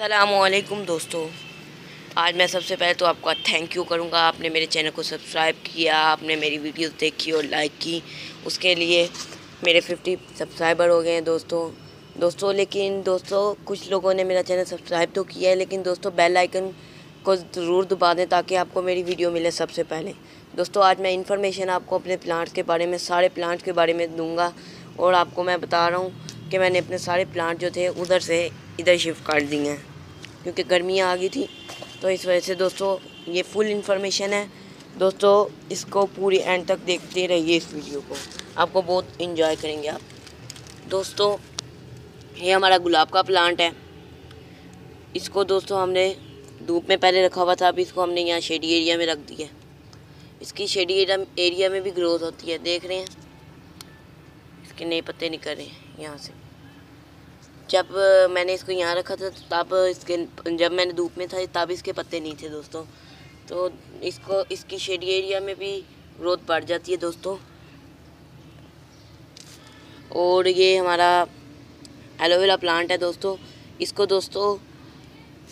السلام علیکم دوستو۔ آج میں سب سے پہلے تو آپ کا تھینک یو کروں گا۔ آپ نے میرے چینل کو سبسکرائب کیا، آپ نے میری ویڈیوز دیکھی اور لائک کی۔ اس کے لیے میرے ففٹی سبسکرائبر ہو گئے ہیں دوستو۔ دوستو، لیکن دوستو، کچھ لوگوں نے میرا چینل سبسکرائب تو کیا ہے، لیکن دوستو بیل آئیکن کو ضرور دبا دیں تاکہ آپ کو میری ویڈیو ملے سب سے پہلے۔ دوستو، آج میں انفارمیشن آپ کو اپنے پلانٹس کے بارے میں، سارے پلانٹس کے بارے میں دوں گا۔ اور آپ کو میں بتا رہا ہوں کہ میں نے اپنے سارے پلانٹ جو تھے، ادھر سے ادھر شفٹ کر دی ہیں۔ کیونکہ گرمیاں آ گئی تھی، تو اس وجہ سے دوستو یہ فل انفارمیشن ہے۔ دوستو، اس کو پوری اینڈ تک دیکھتے رہیے اس ویڈیو کو۔ آپ کو بہت انجوائے کریں گے آپ۔ دوستو، یہ ہمارا گلاب کا پلانٹ ہے۔ اس کو دوستو ہم نے دھوپ میں پہلے رکھا ہوا تھا، ابھی اس کو ہم نے یہاں شیڈی ایریا میں رکھ دیا اس کی شیڈی ایریا میں بھی گروتھ ہوتی ہے، دیکھ رہے ہیں۔ اس کے نئے پتے نکل رہے ہیں یہاں سے۔ جب میں نے اس کو یہاں رکھا تھا تب اس کے جب میں نے دھوپ میں تھا، تب اس کے پتے نہیں تھے دوستوں۔ تو اس کو اس کی شیڈی ایریا میں بھی گروتھ بڑھ جاتی ہے دوستوں۔ اور یہ ہمارا ایلو ویرا پلانٹ ہے دوستوں۔ اس کو دوستوں،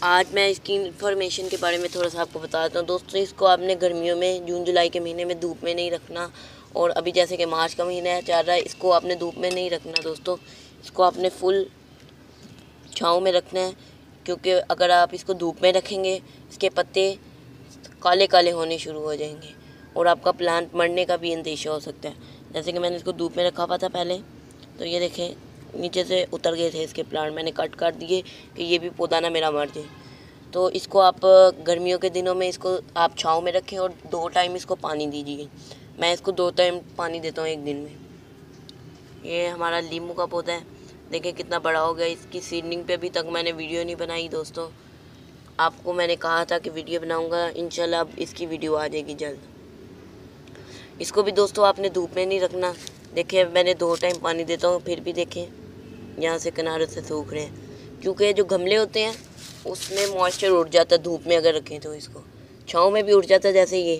آج میں اس کی انفارمیشن کے بارے میں تھوڑا سا آپ کو بتاتا ہوں۔ دوستوں، اس کو آپ نے گرمیوں میں، جون، جولائی کے مہینے میں دھوپ میں نہیں رکھنا۔ اور ابھی جیسے کہ مارچ کا مہینہ ہے چل رہا ہے، اس کو آپ نے دھوپ میں نہیں رکھنا دوستوں۔ اس کو آپ نے فل چھاؤں میں رکھنا ہے، کیونکہ اگر آپ اس کو دھوپ میں رکھیں گے، اس کے پتے کالے کالے ہونے شروع ہو جائیں گے اور آپ کا پلانٹ مرنے کا بھی اندیشہ ہو سکتا ہے۔ جیسے کہ میں نے اس کو دھوپ میں رکھا ہوا تھا پہلے، تو یہ دیکھیں، نیچے سے اتر گئے تھے اس کے پلانٹ، میں نے کٹ کر دیے کہ یہ بھی پودا نہ میرا مر جائے۔ تو اس کو آپ، گرمیوں کے دنوں میں اس کو آپ چھاؤں میں رکھیں اور دو ٹائم اس کو پانی دیجیے میں اس کو دو ٹائم پانی دیتا ہوں ایک دن میں۔ یہ ہمارا لیمو کا پودا ہے۔ دیکھیں کتنا بڑا ہو گیا، اس کی سیڈنگ پہ ابھی تک میں نے ویڈیو نہیں بنائی دوستوں آپ کو میں نے کہا تھا کہ ویڈیو بناؤں گا، انشاءاللہ اب اس کی ویڈیو آ جائے گی جلد۔ اس کو بھی دوستوں آپ نے دھوپ میں نہیں رکھنا۔ دیکھیں میں نے دو ٹائم پانی دیتا ہوں، پھر بھی دیکھیں یہاں سے کنارے سے سوکھ رہے ہیں۔ کیونکہ جو گملے ہوتے ہیں، اس میں موئسچر اٹھ جاتا ہے دھوپ میں اگر رکھیں تو اس کو۔ چھاؤں میں بھی اٹھ جاتا ہے جیسے یہ۔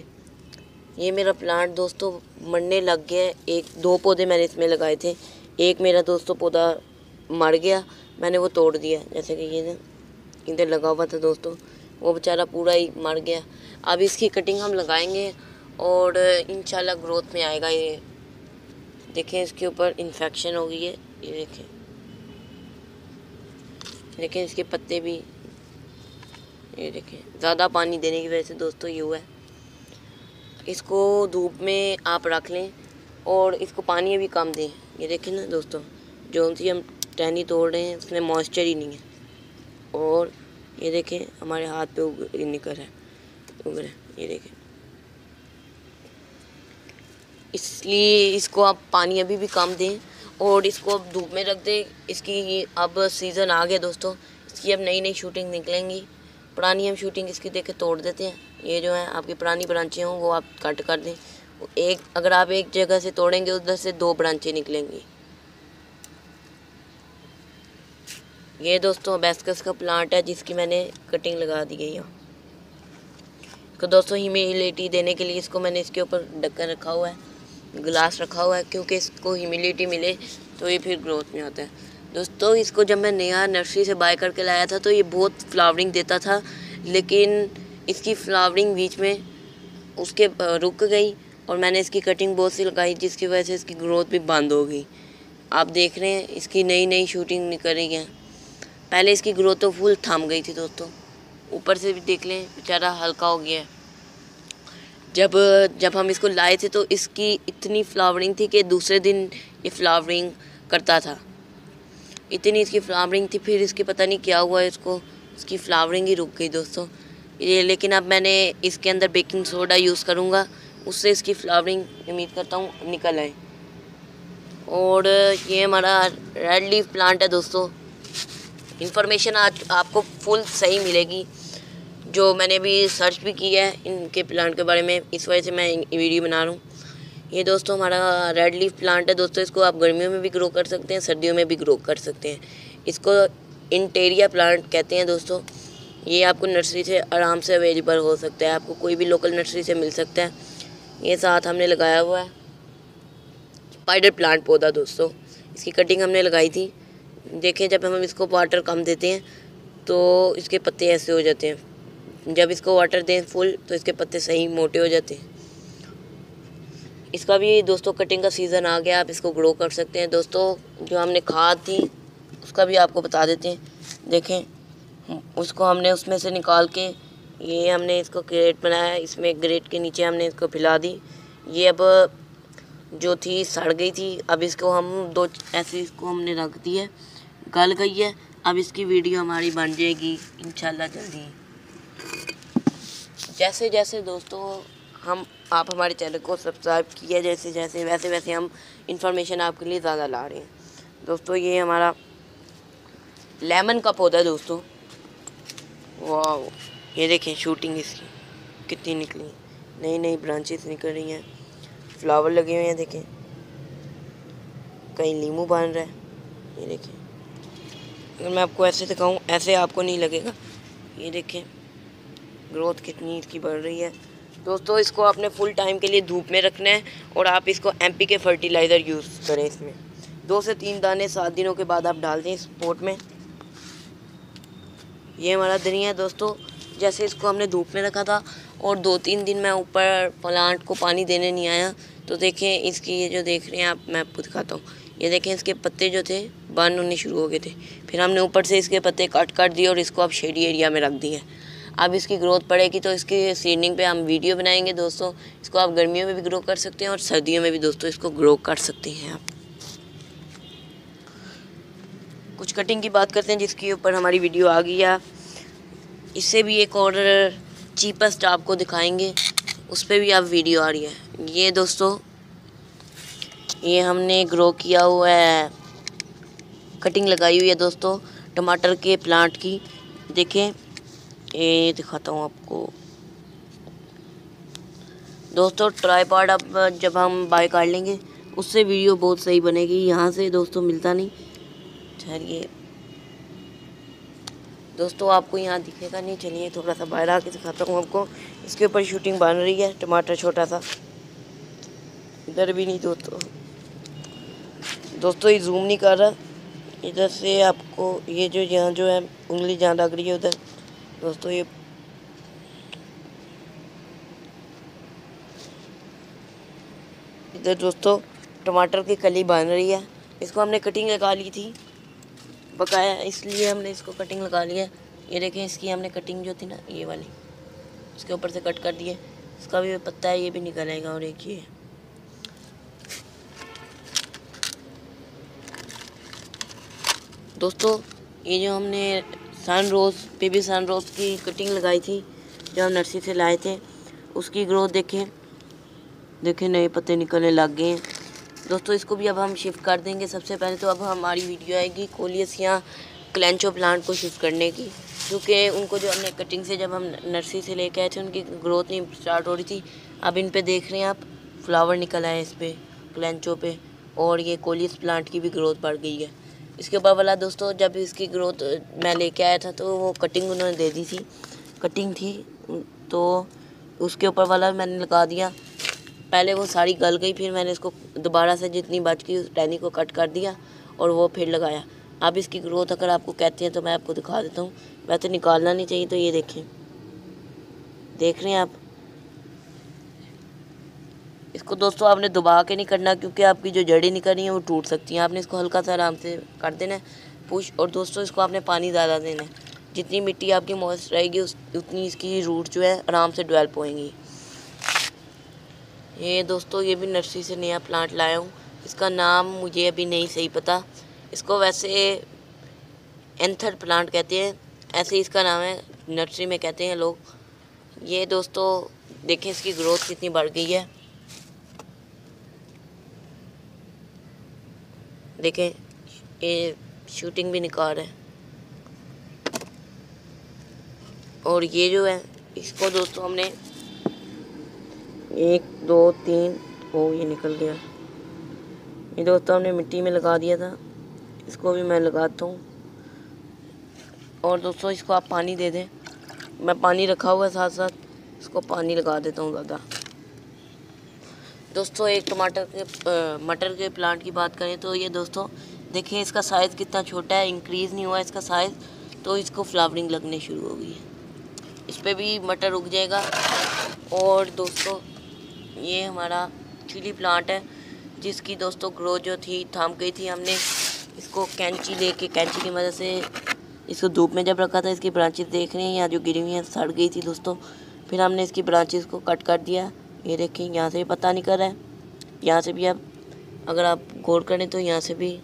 یہ میرا پلانٹ دوستوں مرنے لگ گیا ایک، دو پودے میں نے اس میں لگائے تھے۔ ایک میرا دوستوں پودا مر گیا، میں نے وہ توڑ دیا۔ جیسے کہ یہ ادھر لگا ہوا تھا دوستوں وہ بیچارہ پورا ہی مر گیا۔ اب اس کی کٹنگ ہم لگائیں گے اور انشاءاللہ گروتھ میں آئے گا یہ۔ دیکھیں اس کے اوپر انفیکشن ہو گئی ہے، یہ دیکھیں۔ دیکھیں اس کے پتے بھی۔ یہ دیکھیں، زیادہ پانی دینے کی وجہ سے دوستوں یہ ہوا ہے۔ اس کو دھوپ میں آپ رکھ لیں اور اس کو پانی بھی کم دیں۔ یہ دیکھیں نا دوستوں جو سی ہم ٹہنی توڑ رہے ہیں، اس میں موئسچر ہی نہیں ہے۔ اور یہ دیکھیں، ہمارے ہاتھ پہ نکل ہے، اگ رہے یہ دیکھیں۔ اس لیے اس کو آپ پانی ابھی بھی کم دیں اور اس کو اب دھوپ میں رکھ دیں۔ اس کی اب سیزن آ گیا دوستوں اس کی اب نئی نئی شوٹنگ نکلیں گی۔ پرانی ہم شوٹنگ اس کی دیکھ کے توڑ دیتے ہیں۔ یہ جو ہے آپ کی پرانی برانچیں ہوں، وہ آپ کٹ کر دیں۔ ایک، اگر آپ ایک جگہ سے توڑیں گے، ادھر سے دو برانچیں نکلیں گی۔ یہ دوستوں بیسکس کا پلانٹ ہے جس کی میں نے کٹنگ لگا دی گئی ہوں۔ اس کو دوستوں ہیمیلیٹی دینے کے لیے اس کو میں نے اس کے اوپر ڈکن رکھا ہوا ہے، گلاس رکھا ہوا ہے، کیونکہ اس کو ہیمیلیٹی ملے تو یہ پھر گروتھ میں ہوتا ہے۔ دوستوں، اس کو جب میں نیا نرسری سے بائی کر کے لایا تھا تو یہ بہت فلاورنگ دیتا تھا، لیکن اس کی فلاورنگ بیچ میں اس کے رک گئی اور میں نے اس کی کٹنگ بہت سی لگائی جس کی وجہ سے اس کی گروتھ بھی بند ہو گئی۔ آپ دیکھ رہے ہیں، اس کی نئی نئی شوٹنگ نکل رہی ہیں پہلے اس کی گروتھ تو فل تھم گئی تھی دوستوں اوپر سے بھی دیکھ لیں، بیچارہ ہلکا ہو گیا۔ ہے جب جب ہم اس کو لائے تھے تو اس کی اتنی فلاورنگ تھی کہ دوسرے دن یہ فلاورنگ کرتا تھا۔ اتنی اس کی فلاورنگ تھی، پھر اس کی پتہ نہیں کیا ہوا ہے اس کو، اس کی فلاورنگ ہی رک گئی دوستوں یہ لیکن اب میں نے اس کے اندر بیکنگ سوڈا یوز کروں گا۔ اس سے اس کی فلاورنگ امید کرتا ہوں نکل آئے۔ اور یہ ہمارا ریڈ لیف پلانٹ ہے دوستوں انفارمیشن آج آپ کو فل صحیح ملے گی۔ جو میں نے بھی سرچ بھی کیا ہے ان کے پلانٹ کے بارے میں، اس وجہ سے میں ویڈیو بنا رہا ہوں۔ یہ دوستوں ہمارا ریڈ لیف پلانٹ ہے۔ دوستوں اس کو آپ گرمیوں میں بھی گرو کر سکتے ہیں، سردیوں میں بھی گرو کر سکتے ہیں۔ اس کو انٹیریا پلانٹ کہتے ہیں دوستوں یہ آپ کو نرسری سے آرام سے اویلیبل ہو سکتا ہے۔ آپ کو کوئی بھی لوکل نرسری سے مل سکتا ہے۔ یہ ساتھ ہم نے لگایا ہوا ہے۔ اسپائڈر پلانٹ پودا دوستوں اس کی کٹنگ ہم نے لگائی تھی۔ دیکھیں جب ہم اس کو واٹر کم دیتے ہیں تو اس کے پتے ایسے ہو جاتے ہیں۔ جب اس کو واٹر دیں فل تو اس کے پتے صحیح موٹے ہو جاتے ہیں۔ اس کا بھی دوستو کٹنگ کا سیزن آ گیا، آپ اس کو گرو کر سکتے ہیں۔ دوستو، جو ہم نے کھاد تھی، اس کا بھی آپ کو بتا دیتے ہیں۔ دیکھیں، اس کو ہم نے اس میں سے نکال کے، یہ ہم نے اس کو گریٹ بنایا، اس میں گریٹ کے نیچے ہم نے اس کو پھیلا دی۔ یہ اب جو تھی، سڑ گئی تھی۔ اب اس کو ہم دو ایسے اس کو ہم نے رکھ دی ہے۔ گل گئی ہے، اب اس کی ویڈیو ہماری بن جائے گی، انشاءاللہ جلدی۔ جیسے جیسے دوستو، ہم، آپ ہمارے چینل کو سبسکرائب کیا جیسے جیسے، ویسے ویسے ہم انفارمیشن آپ کے لیے زیادہ لا رہے ہیں۔ دوستو، یہ ہمارا لیمن کا پودا ہے دوستو۔ واو، یہ دیکھیں شوٹنگ اس کی۔ کتنی نکلی۔ نئی نئی برانچز نکل رہی ہیں۔ فلاور لگے ہوئے ہیں، دیکھیں۔ کہیں لیمو بان رہا ہے۔ یہ دیکھیں۔ اگر میں آپ کو ایسے دکھاؤں، ایسے آپ کو نہیں لگے گا۔ یہ دیکھیں، گروتھ کتنی اس کی بڑھ رہی ہے۔ دوستو، اس کو آپ نے فل ٹائم کے لیے دھوپ میں رکھنا ہے اور آپ اس کو ایم پی کے فرٹیلائزر یوز کریں اس میں۔ دو سے تین دانے سات دنوں کے بعد آپ ڈال دیں اس پوٹ میں۔ یہ ہمارا دنیا ہے دوستو۔ جیسے اس کو ہم نے دھوپ میں رکھا تھا اور دو تین دن میں اوپر پلانٹ کو پانی دینے نہیں آیا۔ تو دیکھیں اس کی یہ جو دیکھ رہے ہیں آپ، میں آپ کو دکھاتا ہوں۔ یہ دیکھیں اس کے پتے جو تھے بن ہونے شروع ہو گئے تھے۔ پھر ہم نے اوپر سے اس کے پتے کٹ کر دیے اور اس کو اب شیڈی ایریا میں رکھ دیے۔ اب اس کی گروتھ پڑے گی تو اس کی سیڈنگ پہ ہم ویڈیو بنائیں گے دوستوں۔ اس کو آپ گرمیوں میں بھی گرو کر سکتے ہیں اور سردیوں میں بھی دوستوں اس کو گرو کر سکتے ہیں آپ۔ کچھ کٹنگ کی بات کرتے ہیں، جس کے اوپر ہماری ویڈیو آ گئی ہے۔ اس سے بھی ایک اور چیپسٹ آپ کو دکھائیں گے۔ اس پہ بھی آپ ویڈیو آ رہی ہے۔ یہ دوستو یہ ہم نے گرو کیا ہوا ہے۔ کٹنگ لگائی ہوئی ہے دوستو، ٹماٹر کے پلانٹ کی۔ دیکھیں، یہ دکھاتا ہوں آپ کو۔ دوستو ٹرائی پارٹ اب جب ہم بائی کر لیں گے، اس سے ویڈیو بہت صحیح بنے گی۔ یہاں سے دوستو ملتا نہیں۔ ٹھہریے دوستو، آپ کو یہاں دکھے گا نہیں۔ چلیے، تھوڑا سا باہر آ کے دکھاتا ہوں آپ کو۔ اس کے اوپر شوٹنگ بن رہی ہے، ٹماٹر چھوٹا سا۔ ادھر بھی نہیں دوستو۔ دوستو، یہ زوم نہیں کر رہا۔ ادھر سے آپ کو یہ جو یہاں جو ہے، انگلی جہاں لگ رہی ہے، ادھر۔ دوستو، یہ ادھر دوستو، ٹماٹر کی کلی بن رہی ہے۔ اس کو ہم نے کٹنگ لگا لی تھی بقایا اس لیے ہم نے اس کو کٹنگ لگا لیا یہ دیکھیں، اس کی ہم نے کٹنگ جو تھی نا، یہ والی، اس کے اوپر سے کٹ کر دیے اس کا بھی پتہ ہے، یہ بھی نکلے گا۔ اور ایک یہ۔ دوستو، یہ جو ہم نے سن روز بیبی سن روز کی کٹنگ لگائی تھی، جو ہم نرسی سے لائے تھے، اس کی گروتھ دیکھیں۔ دیکھیں، نئے پتے نکلنے لگ گئے ہیں۔ دوستو، اس کو بھی اب ہم شفٹ کر دیں گے۔ سب سے پہلے تو اب ہماری ویڈیو آئے گی کولیس یا کلینچو پلانٹ کو شفٹ کرنے کی۔ کیونکہ ان کو جو ہم نے کٹنگ سے جب ہم نرسی سے لے کے آئے تھے، ان کی گروتھ نہیں سٹارٹ ہو رہی تھی۔ اب ان پہ دیکھ رہے ہیں آپ، فلاور نکل آئے اس پہ، کلینچو پہ۔ اور یہ کولیس پلانٹ کی بھی گروتھ بڑھ گئی ہے۔ اس کے اوپر والا دوستو، جب اس کی گروتھ میں لے کے آیا تھا تو وہ کٹنگ انہوں نے دے دی تھی۔ کٹنگ تھی۔ تو اس کے اوپر والا میں نے لگا دیا۔ پہلے وہ ساری گل گئی، پھر میں نے اس کو دوبارہ سے جتنی بچ گئی، اس ٹینی کو کٹ کر دیا اور وہ پھر لگایا۔ اب اس کی گروتھ اگر آپ کو کہتے ہیں تو میں آپ کو دکھا دیتا ہوں۔ ویسے نکالنا نہیں چاہیے تو یہ دیکھیں۔ دیکھ رہے ہیں آپ؟ اس کو دوستو آپ نے دبا کے نہیں کرنا کیونکہ آپ کی جو جڑیں نکل رہی ہیں وہ ٹوٹ سکتی ہیں۔ آپ نے اس کو ہلکا سا آرام سے کر دینا ہے۔ پوش اور دوستو اس کو آپ نے پانی زیادہ دینا ہے۔ جتنی مٹی آپ کی موسٹ رہے گی اتنی اس کی روٹ جو ہے آرام سے ڈیولپ ہوئیں گی۔ یہ دوستو یہ بھی نرسری سے نیا پلانٹ لایا ہوں۔ اس کا نام مجھے ابھی نہیں صحیح پتا۔ اس کو ویسے اینتھر پلانٹ کہتے ہیں۔ ایسے اس کا نام ہے، نرسری میں کہتے ہیں لوگ۔ یہ دوستو دیکھیں اس کی گروتھ کتنی بڑھ گئی ہے۔ دیکھیں، یہ شوٹنگ بھی نکال ہے اور یہ جو ہے، اس کو دوستو ہم نے ایک، دو، تین، او، یہ نکل گیا۔ یہ دوستو ہم نے مٹی میں لگا دیا تھا۔ اس کو بھی میں لگاتا ہوں۔ اور دوستو، اس کو آپ پانی دے دیں۔ میں پانی رکھا ہوا ہے ساتھ ساتھ، اس کو پانی لگا دیتا ہوں زیادہ۔ دوستو، ایک ٹماٹر کے مٹر کے پلانٹ کی بات کریں تو یہ دوستو، دیکھیں اس کا سائز کتنا چھوٹا ہے انکریز نہیں ہوا اس کا سائز تو اس کو فلاورنگ لگنے شروع ہو گئی ہے۔ اس پہ بھی مٹر اگ جائے گا۔ اور دوستو، یہ ہمارا چلی پلانٹ ہے، جس کی دوستو گرو جو تھی، تھام گئی تھی ہم نے۔ اس کو کینچی لے کے، کینچی کی مدد سے اس کو دھوپ میں جب رکھا تھا، اس کی برانچز دیکھ رہے ہیں یا جو گری ہوئی ہیں، سڑ گئی تھی دوستو۔ پھر ہم نے اس کی برانچز کو کٹ کر دیا۔ یہ دیکھیں یہاں سے بھی پتہ نہیں کر رہا ہے یہاں سے بھی اب اگر آپ غور کریں تو یہاں سے بھی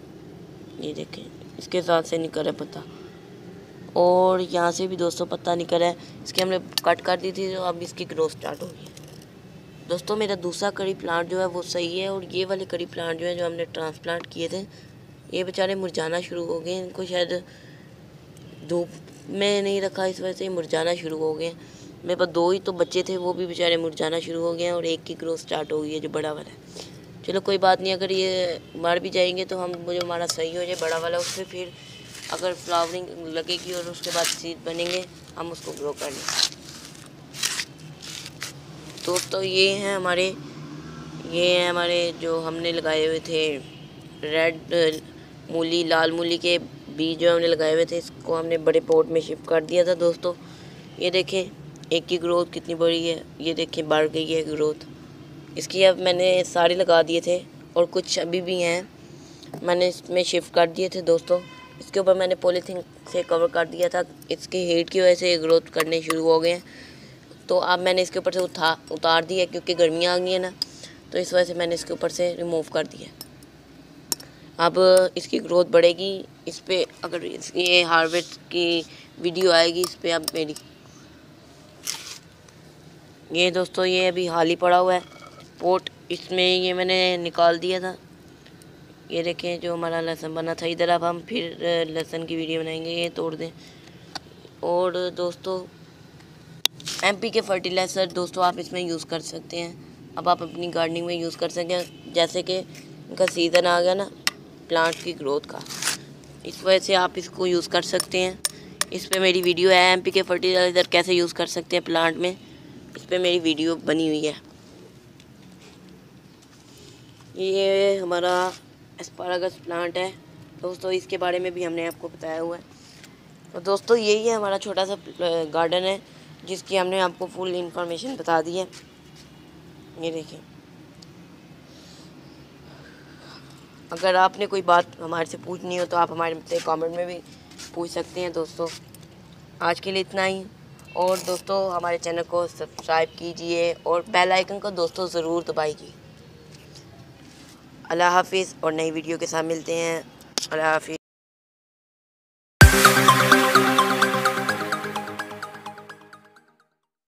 یہ دیکھیں، اس کے ساتھ سے نکل رہا ہے پتہ۔ اور یہاں سے بھی دوستوں پتہ نکل رہا ہے اس کی ہم نے کٹ کر دی تھی تو اب اس کی گرو سٹارٹ ہو گئی دوستوں، میرا دوسرا کری پلانٹ جو ہے وہ صحیح ہے اور یہ والے کری پلانٹ جو ہیں جو ہم نے ٹرانسپلانٹ کیے تھے، یہ بیچارے مرجانا شروع ہو گئے ان کو شاید دھوپ میں نہیں رکھا، اس وجہ سے مرجانا شروع ہو گئے میرے پاس دو ہی تو بچے تھے، وہ بھی بیچارے مرجانا شروع ہو گئے ہیں اور ایک کی گرو سٹارٹ ہو گئی ہے جو بڑا والا ہے۔ چلو کوئی بات نہیں، اگر یہ مر بھی جائیں گے تو ہم مجھے ہمارا صحیح ہو جائے بڑا والا، اس پہ پھر اگر فلاورنگ لگے گی اور اس کے بعد سیڈ بنیں گے، ہم اس کو گرو کر لیں دوستو یہ ہیں ہمارے، یہ ہیں ہمارے جو ہم نے لگائے ہوئے تھے ریڈ مولی، لال مولی کے بیج جو ہم نے لگائے ہوئے تھے، اس کو ہم نے بڑے پوٹ میں شفٹ کر دیا تھا دوستو۔ یہ دیکھیں ایک کی گروتھ کتنی بڑی ہے، یہ دیکھیں، بڑھ گئی ہے گروتھ۔ اس کی اب میں نے سارے لگا دیے تھے اور کچھ ابھی بھی ہیں۔ میں نے اس میں شفٹ کر دیے تھے دوستو۔ اس کے اوپر میں نے پولیتھین سے کور کر دیا تھا۔ اس کی ہیٹ کی وجہ سے گروتھ کرنے شروع ہو گئے ہیں۔ تو اب میں نے اس کے اوپر سے اٹھا، اتار دیا کیونکہ گرمیاں آ گئی ہیں نا۔ تو اس وجہ سے میں نے اس کے اوپر سے ریموو کر دیا۔ اب اس کی گروتھ بڑھے گی۔ اس پہ اگر یہ ہارویٹ کی ویڈیو آئے گی، اس پہ اب میری یہ دوستو، یہ ابھی حال ہی پڑا ہوا ہے۔ پوٹ اس میں یہ میں نے نکال دیا تھا۔ یہ دیکھیں جو ہمارا لہسن بنا تھا۔ ادھر اب ہم پھر لہسن کی ویڈیو بنائیں گے۔ یہ توڑ دیں۔ اور دوستو ایم پی کے فرٹیلائزر دوستو، آپ اس میں یوز کر سکتے ہیں۔ اب آپ اپنی گارڈننگ میں یوز کر سکیں جیسے کہ ان کا سیزن آ گیا نا پلانٹ کی گروتھ کا۔ اس وجہ سے آپ اس کو یوز کر سکتے ہیں۔ اس پہ میری ویڈیو ہے۔ ایم پی کے فرٹیلائزر کیسے یوز کر سکتے ہیں پلانٹ میں؟ اس پہ میری ویڈیو بنی ہوئی ہے۔ یہ ہمارا اسپاراگس پلانٹ ہے۔ دوستو، اس کے بارے میں بھی ہم نے آپ کو بتایا ہوا ہے۔ تو دوستو، یہی ہے ہمارا چھوٹا سا گارڈن ہے، جس کی ہم نے آپ کو فل انفارمیشن بتا دی ہے۔ یہ دیکھیں۔ اگر آپ نے کوئی بات ہمارے سے پوچھنی ہو تو آپ ہمارے کامنٹ میں بھی پوچھ سکتے ہیں دوستو۔ آج کے لیے اتنا ہی۔ اور دوستو، ہمارے چینل کو سبسکرائب کیجیے اور بیل آئیکن کو دوستو ضرور دبائیے۔ اللہ حافظ اور نئی ویڈیو کے ساتھ ملتے ہیں۔ اللہ حافظ۔